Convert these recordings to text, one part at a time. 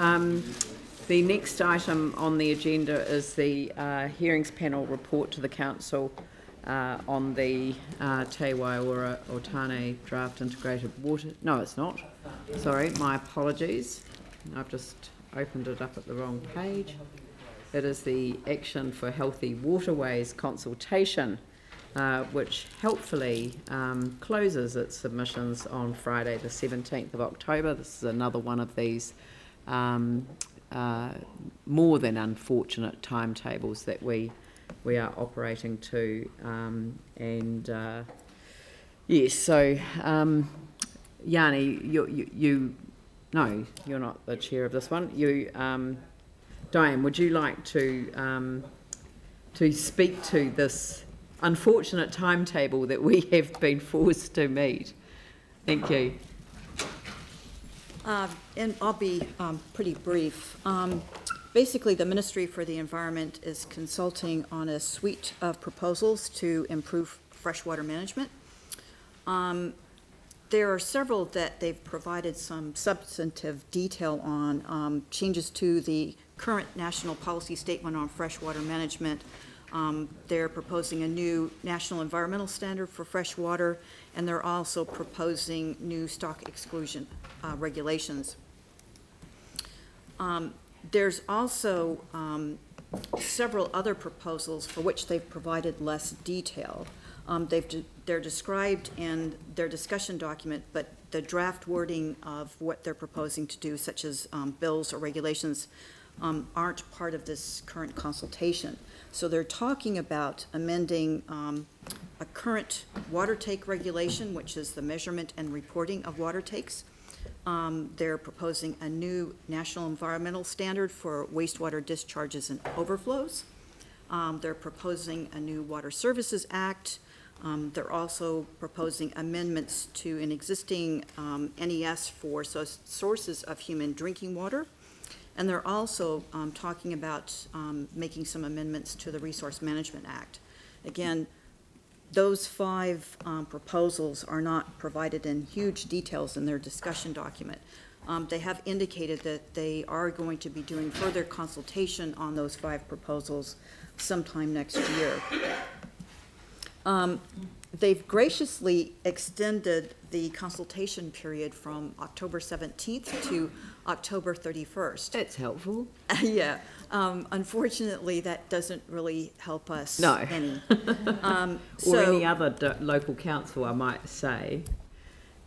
Um, the next item on the agenda is the uh, hearings panel report to the council uh, on the uh, Te Waiora Otane draft integrated water. No, it's not. Sorry, my apologies. I've just opened it up at the wrong page. It is the Action for Healthy Waterways consultation, uh, which helpfully um, closes its submissions on Friday, the 17th of October. This is another one of these um, uh, more than unfortunate timetables that we we are operating to. Um, and uh, yes, so um, Yani, you, you, you, no, you're not the chair of this one. You, um, Diane, would you like to um, to speak to this unfortunate timetable that we have been forced to meet? Thank you. Uh, and I'll be um, pretty brief. Um, basically, the Ministry for the Environment is consulting on a suite of proposals to improve freshwater management. Um, there are several that they've provided some substantive detail on, um, changes to the current national policy statement on freshwater management. Um, they're proposing a new national environmental standard for fresh water, and they're also proposing new stock exclusion uh, regulations. Um, there's also um, several other proposals for which they've provided less detail. Um, they've de they're described in their discussion document, but the draft wording of what they're proposing to do, such as um, bills or regulations, um, aren't part of this current consultation. So they're talking about amending um, a current water take regulation, which is the measurement and reporting of water takes. Um, they're proposing a new national environmental standard for wastewater discharges and overflows. Um, they're proposing a new Water Services Act. Um, they're also proposing amendments to an existing um, NES for so sources of human drinking water. And they're also um, talking about um, making some amendments to the Resource Management Act. Again, those five um, proposals are not provided in huge details in their discussion document. Um, they have indicated that they are going to be doing further consultation on those five proposals sometime next year. They've graciously extended the consultation period from October 17th to October 31st. That's helpful. yeah. Um, unfortunately, that doesn't really help us no. any. Um, or so, any other local council, I might say.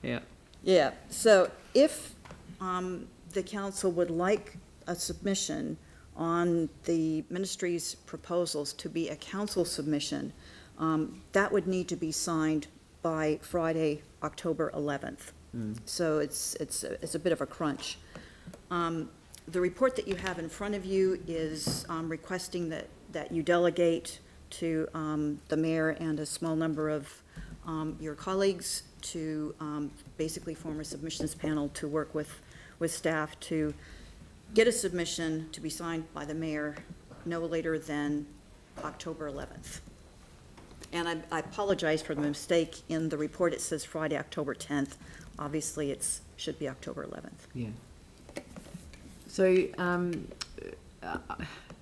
Yeah. Yeah. So if um, the council would like a submission on the ministry's proposals to be a council submission, um, that would need to be signed by Friday, October 11th. Mm. So it's, it's, a, it's a bit of a crunch. Um, the report that you have in front of you is um, requesting that, that you delegate to um, the mayor and a small number of um, your colleagues to um, basically form a submissions panel to work with, with staff to get a submission to be signed by the mayor no later than October 11th. And I, I apologize for the mistake in the report. It says Friday, October 10th. Obviously, it should be October 11th. Yeah. So, um,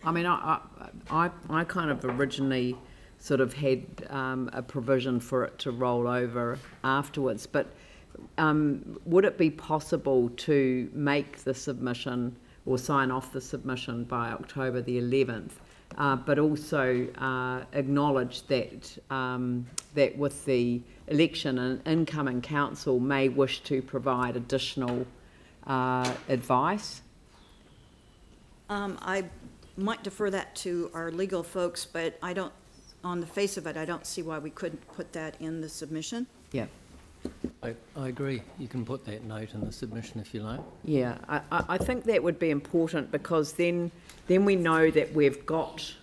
I mean, I, I, I kind of originally sort of had um, a provision for it to roll over afterwards, but um, would it be possible to make the submission or sign off the submission by October the 11th, uh, but also uh, acknowledge that um, that with the election, an incoming council may wish to provide additional uh, advice um, I might defer that to our legal folks, but I don't, on the face of it, I don't see why we couldn't put that in the submission. Yeah. I, I agree. You can put that note in the submission if you like. Yeah, I, I think that would be important because then then we know that we've got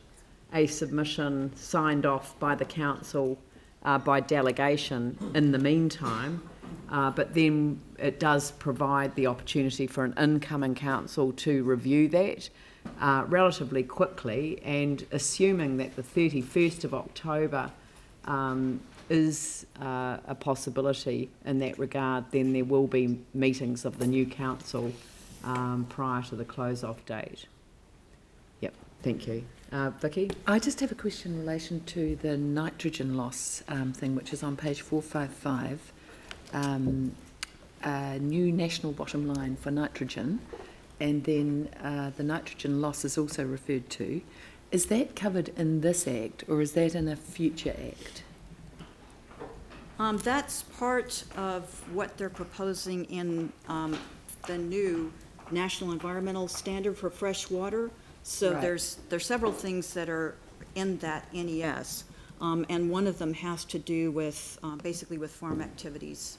a submission signed off by the council uh, by delegation in the meantime. Uh, but then it does provide the opportunity for an incoming council to review that uh, relatively quickly, and assuming that the 31st of October um, is uh, a possibility in that regard, then there will be meetings of the new council um, prior to the close-off date. Yep, thank you. Uh, Vicki? I just have a question in relation to the nitrogen loss um, thing, which is on page 455. Um, a new national bottom line for nitrogen, and then uh, the nitrogen loss is also referred to. Is that covered in this act, or is that in a future act? Um, that's part of what they're proposing in, um, the new National Environmental Standard for Fresh Water. So Right. there's, there's several things that are in that NES. Um, and one of them has to do with, uh, basically with farm activities,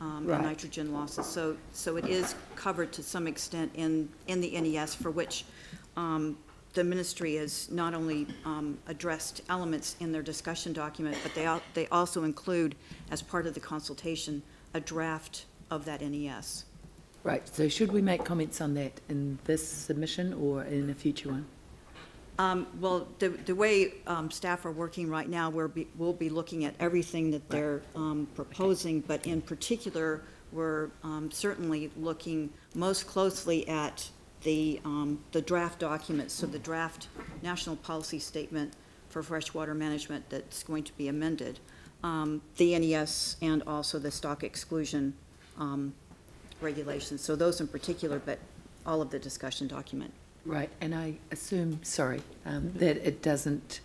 um, Right. and nitrogen losses. So, so it is covered to some extent in, in the NES for which, um, the ministry has not only um, addressed elements in their discussion document, but they, al- they also include, as part of the consultation, a draft of that NES. Right, so should we make comments on that in this submission or in a future one? Um, Well, the, the way um, staff are working right now, we're, be- we'll be looking at everything that they're um, proposing, but in particular, we're um, certainly looking most closely at the, um, the draft document, so the draft national policy statement for freshwater management that's going to be amended, um, the NES, and also the stock exclusion um, regulations. So those in particular, but all of the discussion document. Right, and I assume, sorry, um, that it doesn't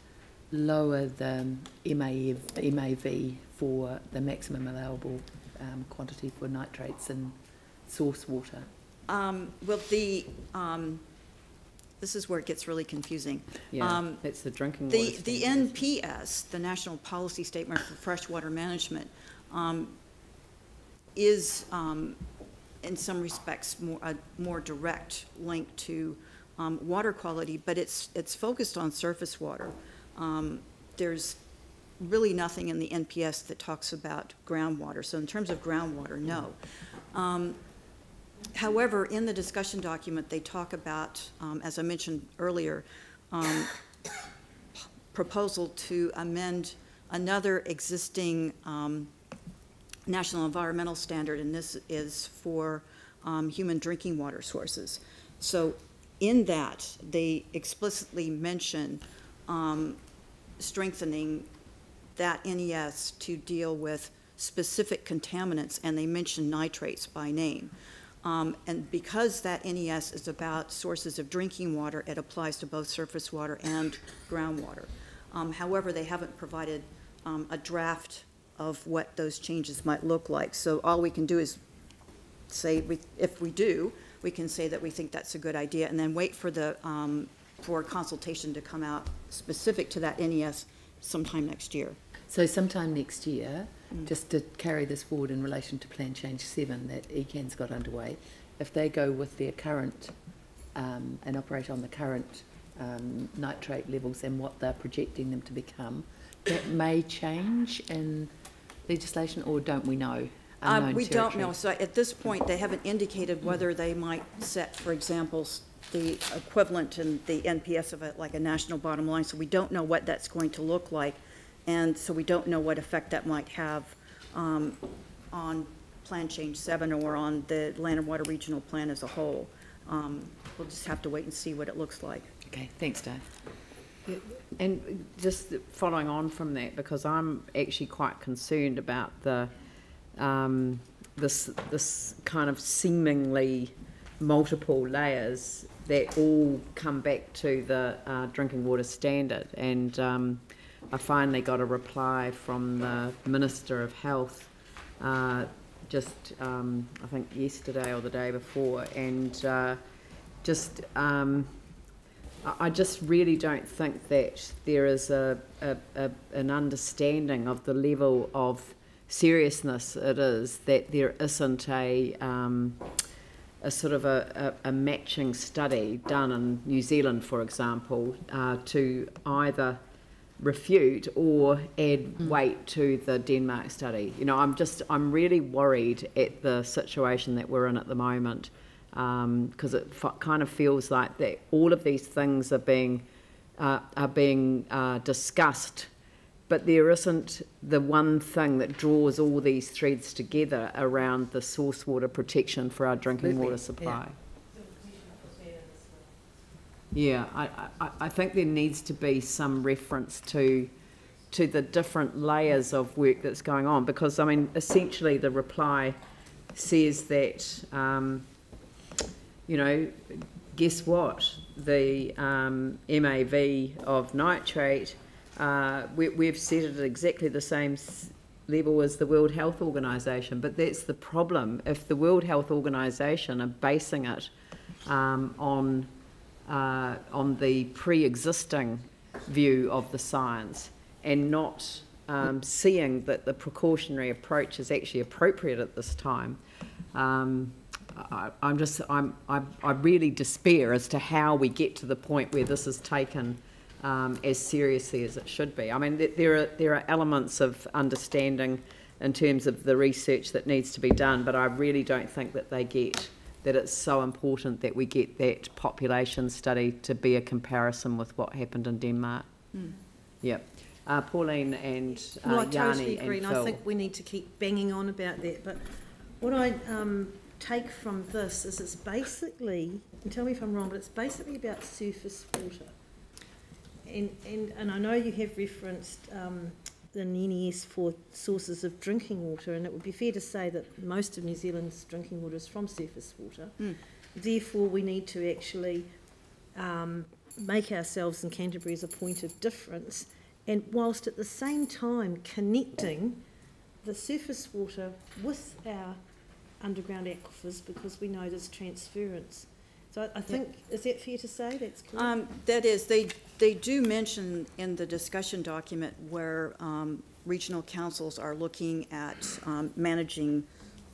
lower the MAV, MAV for the maximum allowable um, quantity for nitrates in source water. Um, well, the, um, this is where it gets really confusing. Yeah, Um, that's the drinking water. The, the. NPS, the National Policy Statement for Freshwater Management, um, is, um, in some respects, more, a more direct link to, um, water quality, but it's, it's focused on surface water. Um, there's really nothing in the NPS that talks about groundwater, so in terms of groundwater, no. Um, However, in the discussion document, they talk about, um, as I mentioned earlier, um, proposal to amend another existing um, national environmental standard, and this is for um, human drinking water sources. So in that, they explicitly mention um, strengthening that NES to deal with specific contaminants, and they mention nitrates by name. Um, And because that NES is about sources of drinking water, it applies to both surface water and groundwater. Um, However, they haven't provided um, a draft of what those changes might look like. So all we can do is say, we- if we do, we can say that we think that's a good idea, and then wait for the, um, for consultation to come out specific to that NES sometime next year. So sometime next year, just to carry this forward in relation to Plan Change Seven that ECan's got underway, if they go with their current, um, and operate on the current, um, nitrate levels and what they're projecting them to become, that may change in legislation, or don't we know? Uh, We don't know, so at this point, they haven't indicated whether they might set, for example, the equivalent in the NPS of it, like a national bottom line, so we don't know what that's going to look like, and so we don't know what effect that might have um, on Plan Change Seven or on the Land and Water Regional Plan as a whole. Um, We'll just have to wait and see what it looks like. Okay, thanks, Dave. And just following on from that, because I'm actually quite concerned about the, um, this, this kind of seemingly multiple layers that all come back to the uh, drinking water standard. And um, I finally got a reply from the Minister of Health uh, just, um, I think, yesterday or the day before, and uh, just. Um, I just really don't think that there is a, a, a, an understanding of the level of seriousness it is that there isn't a, um, a sort of a, a, a matching study done in New Zealand, for example, uh, to either refute or add weight to the Denmark study. You know, I'm just, I'm really worried at the situation that we're in at the moment because it f- kind of feels like that all of these things are being uh, are being uh, discussed, but there isn't the one thing that draws all these threads together around the source water protection for our drinking Absolutely, water supply. Yeah, I, I, I think there needs to be some reference to to the different layers of work that's going on because I mean essentially the reply says that um, you know guess what? The um, MAV of nitrate uh, we, we've set it at exactly the same level as the World Health Organization but that's the problem. If the World Health Organization are basing it um, on uh, on the pre-existing view of the science and not um, seeing that the precautionary approach is actually appropriate at this time. Um, I, I'm just, I'm, I, I really despair as to how we get to the point where this is taken um, as seriously as it should be. I mean, th- there are, there are elements of understanding in terms of the research that needs to be done, but I really don't think that they get that it's so important that we get that population study to be a comparison with what happened in Denmark. Yep. Uh, Pauline and uh, No, I Yani totally agree, and and I think we need to keep banging on about that. But what I um, take from this is it's basically, and tell me if I'm wrong, but it's basically about surface water. And, and, and I know you have referenced um, the NES for sources of drinking water, and it would be fair to say that most of New Zealand's drinking water is from surface water. Mm. Therefore, we need to actually um, make ourselves in Canterbury as a point of difference, and whilst at the same time connecting the surface water with our underground aquifers because we know there's transference. I, I think, is that fair to say? That's correct? Um, that is, they, they do mention in the discussion document where, um, regional councils are looking at, um, managing,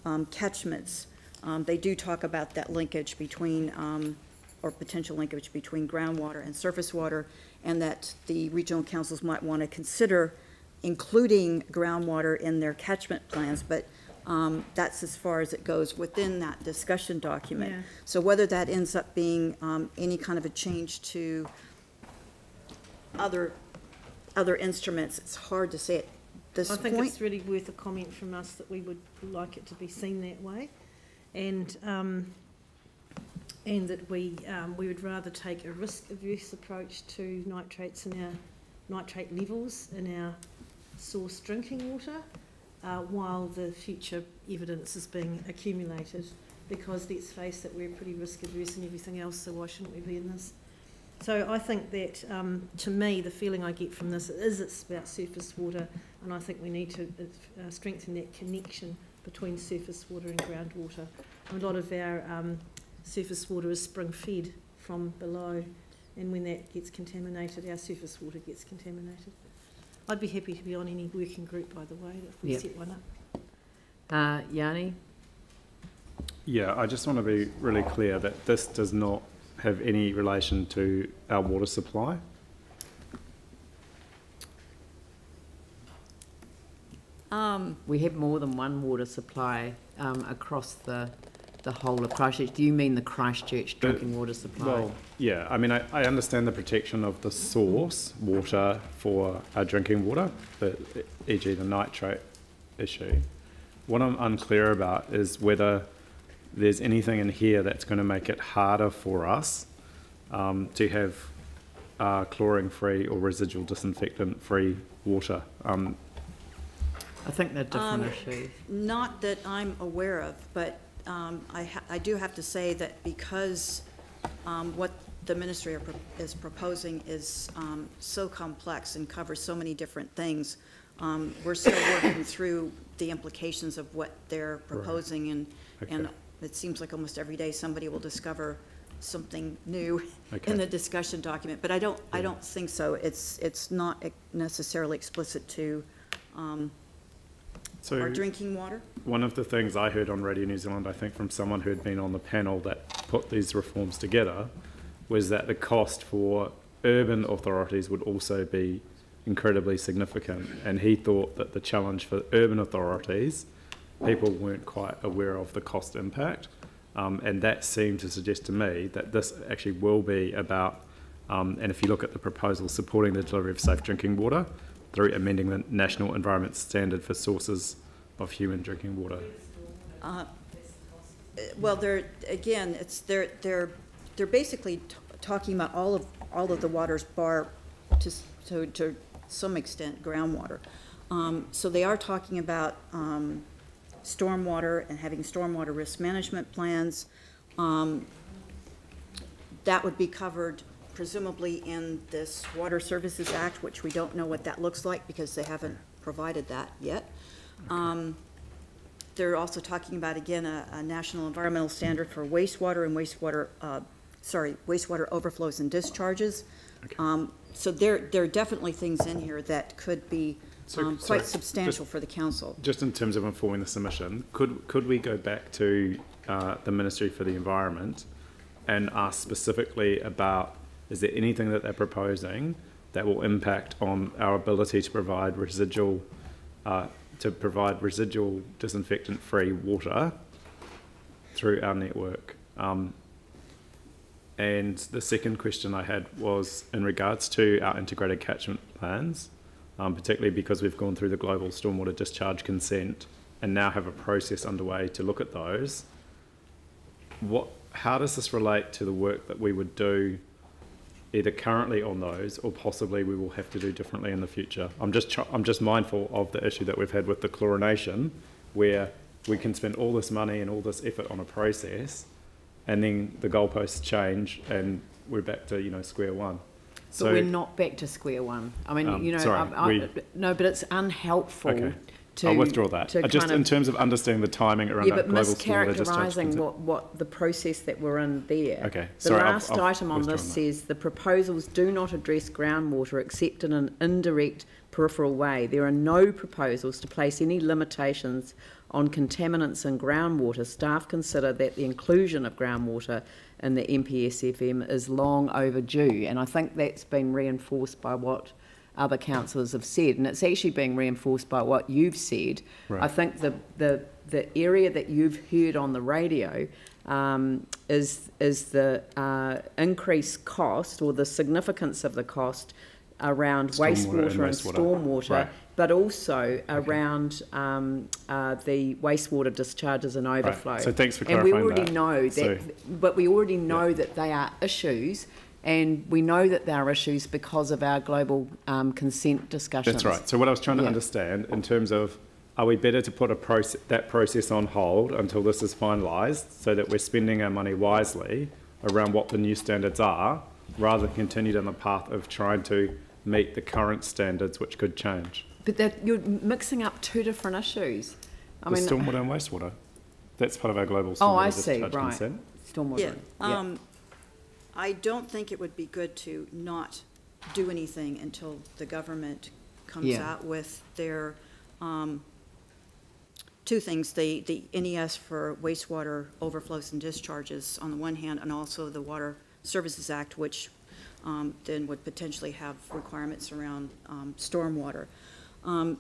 um, catchments. Um, they do talk about that linkage between, um, or potential linkage between groundwater and surface water, and that the regional councils might want to consider including groundwater in their catchment plans, but, um, that's as far as it goes within that discussion document. Yeah. So whether that ends up being um, any kind of a change to other, other instruments, it's hard to say at this I think point. it's really worth a comment from us that we would like it to be seen that way. And, um, and that we, um, we would rather take a risk-averse approach to nitrates in our, nitrate levels in our source drinking water, uh, while the future evidence is being accumulated. Because let's face it, we're pretty risk-averse and everything else, so why shouldn't we be in this? So I think that, um, to me, the feeling I get from this is it's about surface water, and I think we need to uh, strengthen that connection between surface water and groundwater. A lot of our um, surface water is spring-fed from below, and when that gets contaminated, our surface water gets contaminated. I'd be happy to be on any working group, by the way, if we Yep. set one up. Uh, Yani? Yeah, I just want to be really clear that this does not have any relation to our water supply. Um, We have more than one water supply um, across the, the whole of Christchurch. Do you mean the Christchurch drinking water supply? Well, yeah, I mean, I, I understand the protection of the source water for our drinking water, but e.g. the nitrate issue. What I'm unclear about is whether there's anything in here that's going to make it harder for us um, to have uh, chlorine-free or residual disinfectant-free water. Um, I think they're different Um, issues. Not that I'm aware of, but um, I ha- I do have to say that because um, what the ministry are pro- is proposing is um, so complex and covers so many different things, um, we're still working through the implications of what they're proposing, and, and Okay. it seems like almost every day somebody will discover something new Okay. in the discussion document, but I don't, I don't think so. It's, it's not necessarily explicit to um, so our drinking water. One of the things I heard on Radio New Zealand, I think from someone who had been on the panel that put these reforms together, was that the cost for urban authorities would also be incredibly significant. And he thought that the challenge for urban authorities, people weren't quite aware of the cost impact. Um, and that seemed to suggest to me that this actually will be about, um, and if you look at the proposal supporting the delivery of safe drinking water through amending the National Environment Standard for sources of human drinking water. Uh, Well, they're, again, it's, they're, they're, they're basically talking about all of, all of the waters bar to, to, to some extent groundwater. Um, so they are talking about, um, stormwater and having stormwater risk management plans. Um, that would be covered presumably in this Water Services Act, which we don't know what that looks like because they haven't provided that yet. Um, They're also talking about, again, a, a national environmental standard for wastewater and wastewater, uh, sorry, wastewater overflows and discharges. Um, So there, there are definitely things in here that could be um, quite substantial just- for the council. Just in terms of informing the submission, could, could we go back to uh, the Ministry for the Environment and ask specifically about, is there anything that they're proposing that will impact on our ability to provide residual, uh, to provide residual disinfectant-free water through our network? Um, and the second question I had was in regards to our integrated catchment plans, um, particularly because we've gone through the global stormwater discharge consent and now have a process underway to look at those. What, how does this relate to the work that we would do either currently on those or possibly we will have to do differently in the future? I'm just, I'm just mindful of the issue that we've had with the chlorination where we can spend all this money and all this effort on a process and then the goalposts change and we're back to, you know, square one. But we're not back to square one. I mean, Um, you know, sorry, I, I, we- no, but it's unhelpful Okay. To. I'll withdraw that. Just in terms of understanding the timing around yeah, but global mischaracterising what, what the process that we're in there. Okay, The sorry, last I've item on this that. says the proposals do not address groundwater except in an indirect peripheral way. There are no proposals to place any limitations on contaminants in groundwater. Staff consider that the inclusion of groundwater in the NPSFM is long overdue, and I think that's been reinforced by what other councillors have said, and it's actually being reinforced by what you've said. I think the, the, the area that you've heard on the radio um, is, is the uh, increased cost or the significance of the cost around Stormwater and wastewater and wastewater. stormwater, Right. but also around um, uh, the wastewater discharges and overflow. So thanks for And we already that. know So- that, but we already know that they are issues, and we know that there are issues because of our global um, consent discussions. That's right. So what I was trying to Yeah. understand in terms of, are we better to put a process, that process on hold until this is finalised so that we're spending our money wisely around what the new standards are, rather than continue down the path of trying to meet the current standards, which could change? But that, you're mixing up two different issues. I The mean, stormwater and wastewater. That's part of our global oh, I stormwater see, right. consent. Stormwater. Yeah, um, I don't think it would be good to not do anything until the government comes Yeah. out with their, um, two things, the, the NES for wastewater overflows and discharges on the one hand, and also the Water Services Act, which, um, then would potentially have requirements around, um, stormwater. Um,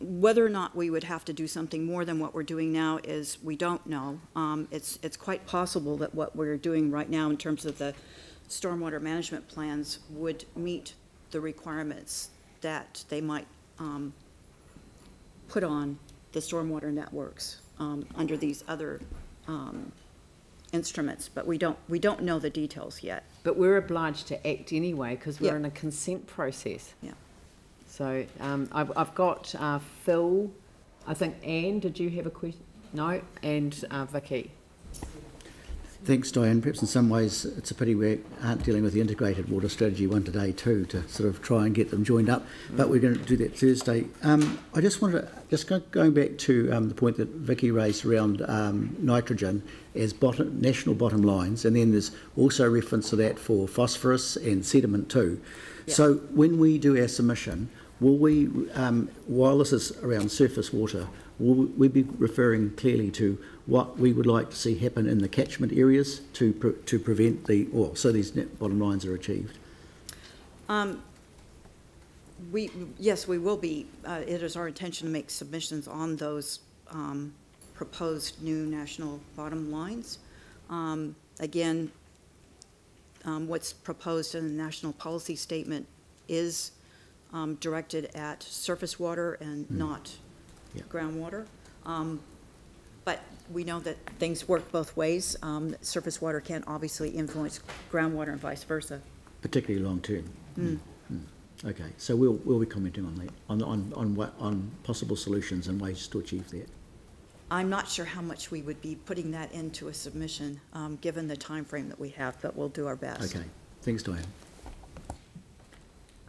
whether or not we would have to do something more than what we're doing now is, we don't know. Um, it's, it's quite possible that what we're doing right now in terms of the stormwater management plans would meet the requirements that they might, um, put on the stormwater networks, um, under these other, um, instruments, but we don't, we don't know the details yet. But we're obliged to act anyway because we're Yeah. in a consent process. Yeah. So um, I've, I've got uh, Phil, I think Anne, did you have a question? No, and uh, Vicki. Thanks, Diane. Perhaps in some ways it's a pity we aren't dealing with the integrated water strategy one today too, to sort of try and get them joined up. But we're going to do that Thursday. Um, I just wanted to, just go, going back to um, the point that Vicki raised around um, nitrogen as bottom, national bottom lines, and then there's also reference to that for phosphorus and sediment too. So when we do our submission, will we, um, while this is around surface water, will we be referring clearly to what we would like to see happen in the catchment areas to pre- to prevent the, or so these net bottom lines are achieved? Um, we, yes, we will be, uh, it is our intention to make submissions on those, um, proposed new national bottom lines. Um, again, um, what's proposed in the national policy statement is, um, directed at surface water and not Yeah. groundwater. Um, but we know that things work both ways. Um, surface water can obviously influence groundwater and vice versa. particularly long term. Mm. Mm. Okay, so we'll, we'll be commenting on that, on, on, on what, on possible solutions and ways to achieve that. I'm not sure how much we would be putting that into a submission, um, given the time frame that we have, but we'll do our best. Okay, thanks Diane.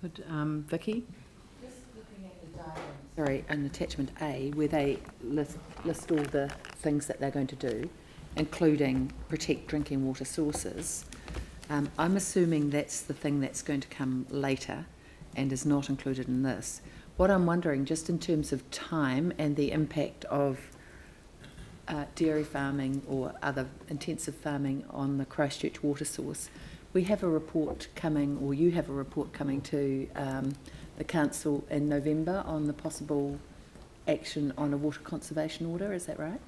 Good, um, Vicki? Sorry, in attachment A, where they list, list all the things that they're going to do, including protect drinking water sources. Um, I'm assuming that's the thing that's going to come later and is not included in this. What I'm wondering, just in terms of time and the impact of uh, dairy farming or other intensive farming on the Christchurch water source, we have a report coming, or you have a report coming to um, the council in November on the possible action on a water conservation order, is that right?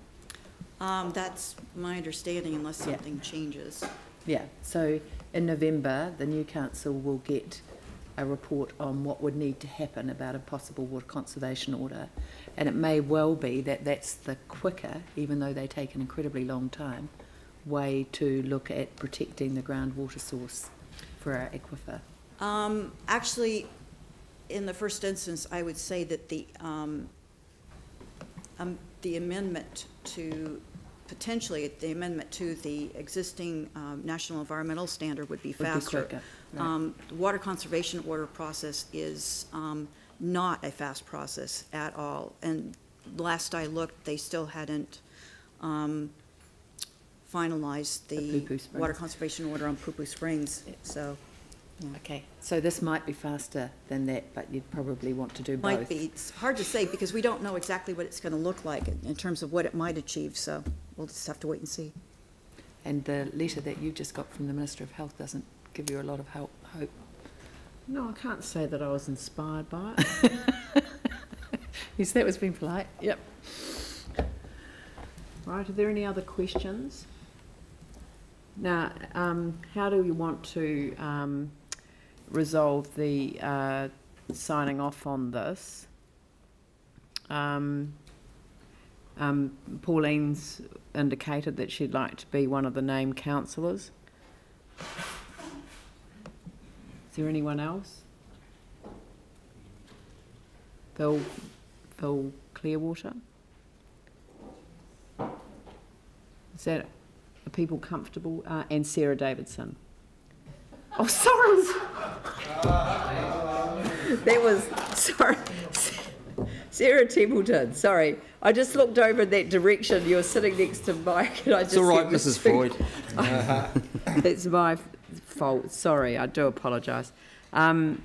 Um, that's my understanding unless Yeah. something changes. Yeah, so in November, the new council will get a report on what would need to happen about a possible water conservation order. And it may well be that that's the quicker, even though they take an incredibly long time, way to look at protecting the groundwater source for our aquifer. Um, actually, in the first instance, I would say that the, um, um, the amendment to, potentially, the amendment to the existing, um, national environmental standard would be Would be faster. quicker, right. Um, the water conservation order process is, um, not a fast process at all. And last I looked, they still hadn't, um, finalized The the Pupu water conservation order on Pupu Springs, so. yeah. Okay, so this might be faster than that, but you'd probably want to do both. Might be, it's hard to say, because we don't know exactly what it's gonna look like in, in terms of what it might achieve, so we'll just have to wait and see. And the letter that you just got from the Minister of Health doesn't give you a lot of help, hope. No, I can't say that I was inspired by it. Yes, that was being polite. Yep. Right, are there any other questions? Now, um, how do we want to, um, resolve the, uh, signing off on this? Um, um, Pauline's indicated that she'd like to be one of the named councillors. Is there anyone else? Phil, Phil Clearwater? Is that, are people comfortable? Uh, and Sarah Davidson? Oh, sorry. That was, sorry. Sarah Templeton, sorry. I just looked over in that direction. You were sitting next to Mike and I just It's all right, Mrs. Mr. Freud. It's my fault. Sorry, I do apologise. Um,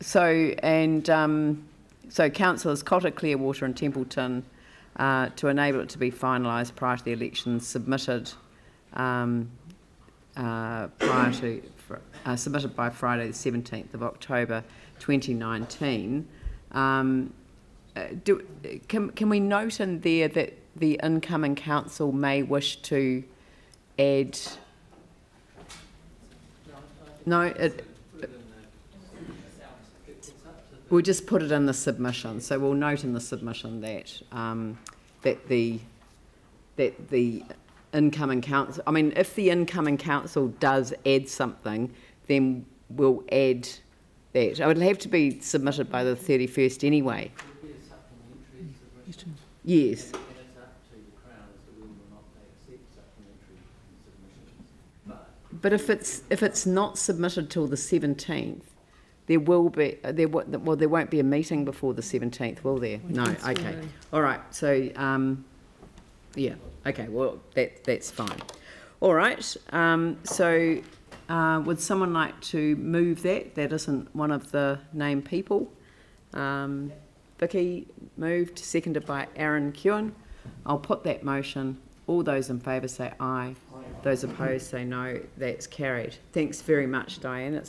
so and um, so, councillors Cotter, Clearwater, and Templeton, uh, to enable it to be finalised prior to the election, submitted um, uh, prior to uh, submitted by Friday, the seventeenth of October, twenty nineteen. Um, uh, do, can, can we note in there that the incoming council may wish to add no, it, we'll just put it in the submission, so we'll note in the submission that, um, that the, that the incoming council, I mean, if the incoming council does add something, then we'll add that. It would have to be submitted by the thirty-first anyway. Yes, And it's up to the Crown as to whether or not they accept supplementary submissions. But if it's, if it's not submitted till the seventeenth, there will be, uh, there, well, there won't be a meeting before the seventeenth, will there? No, okay. All right, so, um, yeah, okay, well, that, that's fine. All right, um, so, uh, would someone like to move that? That isn't one of the named people. Um, Vicki moved, seconded by Aaron Keown. I'll put that motion. All those in favour say aye. Those opposed say no. That's carried. Thanks very much, Diane. It's